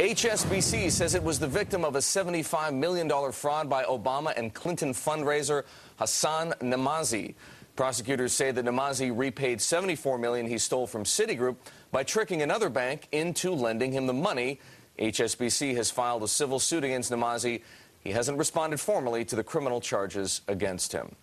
HSBC says it was the victim of a $75 million fraud by Obama and Clinton fundraiser Hassan Nemazee. Prosecutors say that Nemazee repaid $74 million he stole from Citigroup by tricking another bank into lending him the money. HSBC has filed a civil suit against Nemazee. He hasn't responded formally to the criminal charges against him.